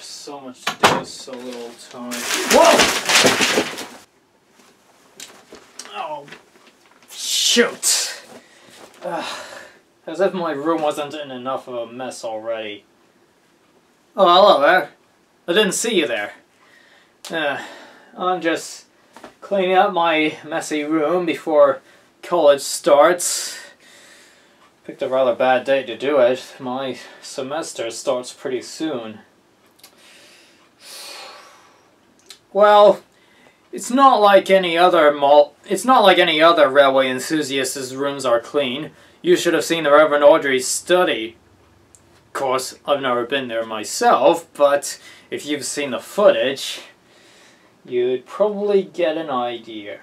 so much to do, so little time. Whoa! Oh, shoot! As if my room wasn't in enough of a mess already. Oh, hello there. I didn't see you there. Uh, I'm just cleaning up my messy room before college starts. Picked a rather bad day to do it. My semester starts pretty soon. Well, it's not like any other mall. It's not like any other railway enthusiast's rooms are clean. You should have seen the Reverend Awdry's study. Of course, I've never been there myself, but if you've seen the footage, you'd probably get an idea.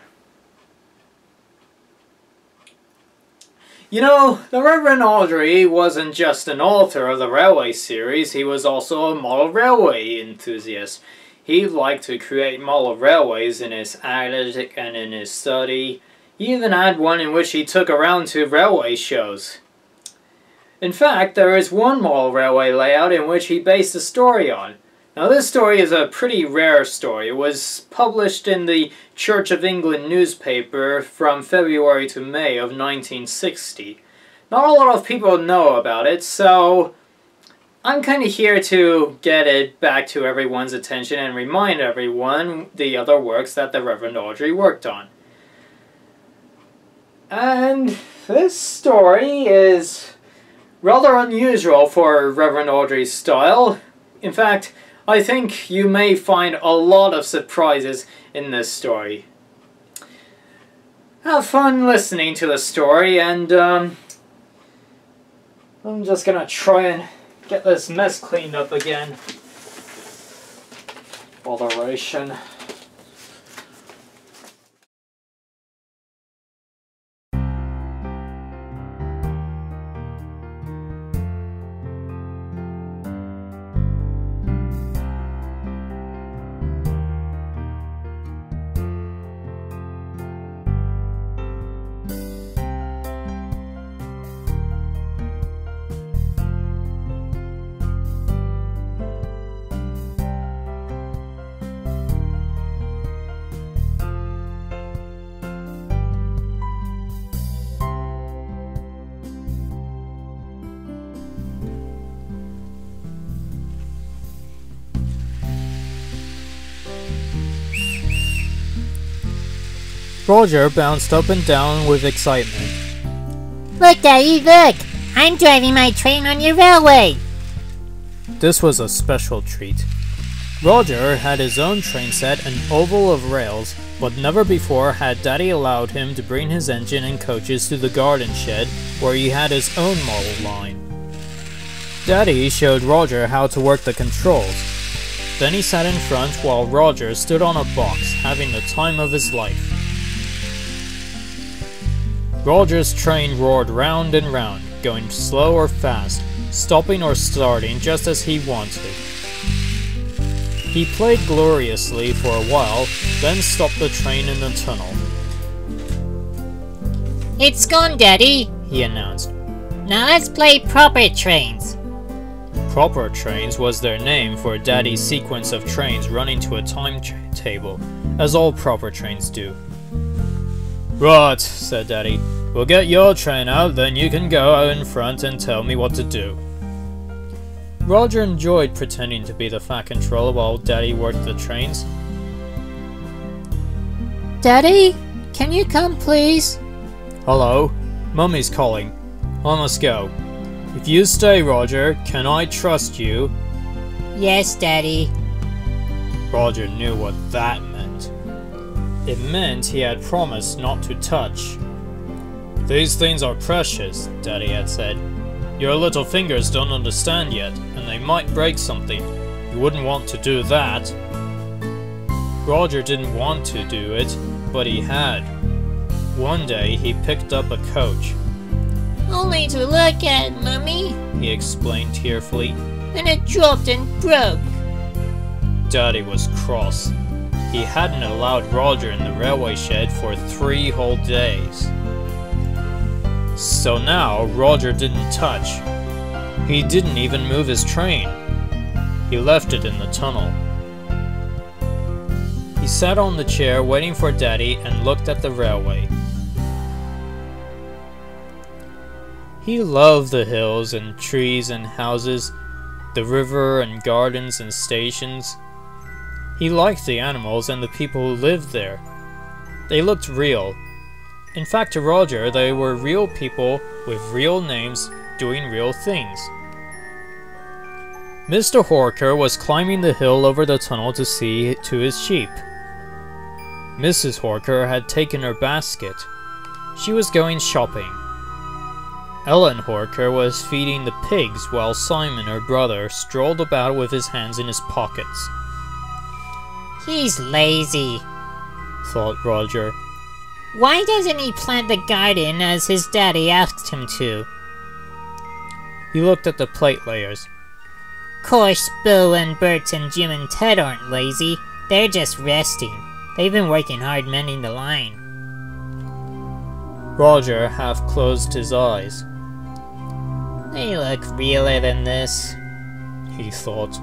You know, the Reverend Awdry wasn't just an author of the Railway series, he was also a model railway enthusiast. He liked to create model railways in his attic and in his study. He even had one in which he took around to railway shows. In fact, there is one model railway layout in which he based a story on. Now this story is a pretty rare story. It was published in the Church of England newspaper from February to May of 1960. Not a lot of people know about it, so I'm kind of here to get it back to everyone's attention and remind everyone the other works that the Reverend Awdry worked on. And this story is rather unusual for Reverend Awdry's style. In fact, I think you may find a lot of surprises in this story. Have fun listening to the story, and um, I'm just gonna try and get this mess cleaned up again. Botheration. Roger bounced up and down with excitement. Look, Daddy, look! I'm driving my train on your railway! This was a special treat. Roger had his own train set, an oval of rails, but never before had Daddy allowed him to bring his engine and coaches to the garden shed where he had his own model line. Daddy showed Roger how to work the controls. Then he sat in front while Roger stood on a box having the time of his life. Roger's train roared round and round, going slow or fast, stopping or starting just as he wanted. He played gloriously for a while, then stopped the train in the tunnel. It's gone, Daddy, he announced. Now let's play proper trains. Proper Trains was their name for Daddy's sequence of trains running to a timetable, as all proper trains do. Right, said Daddy. We'll get your train out, then you can go out in front and tell me what to do. Roger enjoyed pretending to be the Fat Controller while Daddy worked the trains. Daddy, can you come please? Hello? Mummy's calling. I must go. If you stay, Roger, can I trust you? Yes, Daddy. Roger knew what that meant. It meant he had promised not to touch. These things are precious, Daddy had said. Your little fingers don't understand yet, and they might break something. You wouldn't want to do that. Roger didn't want to do it, but he had. One day he picked up a coach. Only to look at, Mummy, he explained tearfully. Then it dropped and broke. Daddy was cross. He hadn't allowed Roger in the railway shed for three whole days. So now Roger didn't touch. He didn't even move his train. He left it in the tunnel. He sat on the chair waiting for Daddy and looked at the railway. He loved the hills and trees and houses, the river and gardens and stations. He liked the animals and the people who lived there. They looked real. In fact, to Roger, they were real people with real names doing real things. Mr. Horker was climbing the hill over the tunnel to see to his sheep. Mrs. Horker had taken her basket. She was going shopping. Ellen Horker was feeding the pigs while Simon, her brother, strolled about with his hands in his pockets. He's lazy, thought Roger. Why doesn't he plant the garden as his daddy asked him to? He looked at the plate layers. Course, Boo and Bert and Jim and Ted aren't lazy. They're just resting. They've been working hard mending the line. Roger half closed his eyes. They look realer than this, he thought.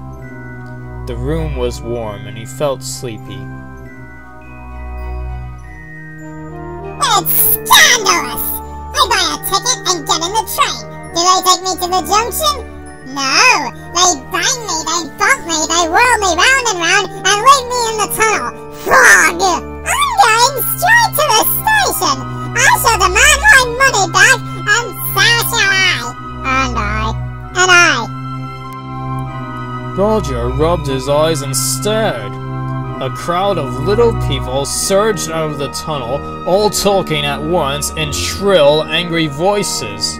The room was warm and he felt sleepy. It's scandalous! I buy a ticket and get in the train. Do they take me to the junction? No, they bind me, they bolt me, they whirl me round and round and leave me in the tunnel. Frog! I'm going straight to the station. I shall demand my money back, and so Roger rubbed his eyes and stared. A crowd of little people surged out of the tunnel, all talking at once in shrill, angry voices.